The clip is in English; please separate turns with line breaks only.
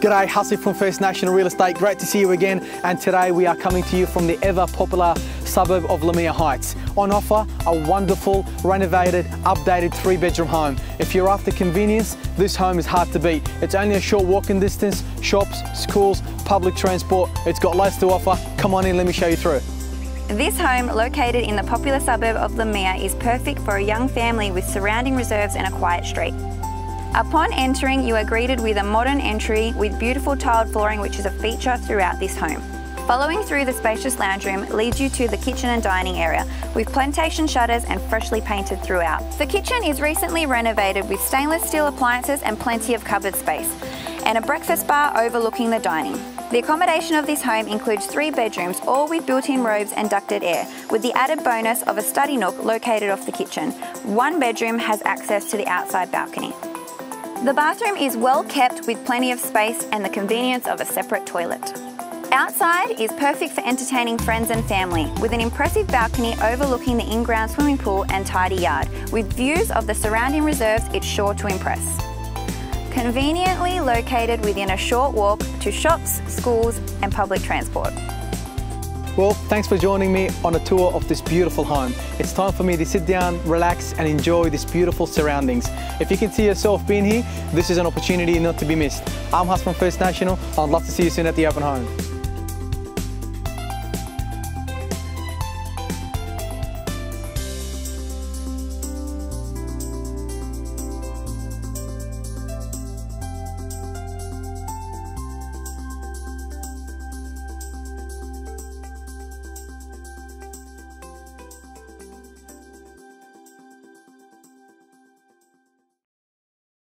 G'day, Hussey from First National Real Estate. Great to see you again. And today we are coming to you from the ever popular suburb of Leumeah Heights. On offer, a wonderful, renovated, updated three bedroom home. If you're after convenience, this home is hard to beat. It's only a short walking distance, shops, schools, public transport. It's got loads to offer. Come on in, let me show you through.
This home, located in the popular suburb of Leumeah, is perfect for a young family with surrounding reserves and a quiet street. Upon entering, you are greeted with a modern entry with beautiful tiled flooring which is a feature throughout this home. Following through the spacious lounge room leads you to the kitchen and dining area with plantation shutters and freshly painted throughout. The kitchen is recently renovated with stainless steel appliances and plenty of cupboard space and a breakfast bar overlooking the dining. The accommodation of this home includes three bedrooms, all with built-in robes and ducted air, with the added bonus of a study nook located off the kitchen. One bedroom has access to the outside balcony. The bathroom is well kept with plenty of space and the convenience of a separate toilet. Outside is perfect for entertaining friends and family, with an impressive balcony overlooking the in-ground swimming pool and tidy yard. With views of the surrounding reserves, it's sure to impress. Conveniently located within a short walk to shops, schools and public transport.
Well, thanks for joining me on a tour of this beautiful home. It's time for me to sit down, relax and enjoy these beautiful surroundings. If you can see yourself being here, this is an opportunity not to be missed. I'm Huss from First National. I'd love to see you soon at the open home.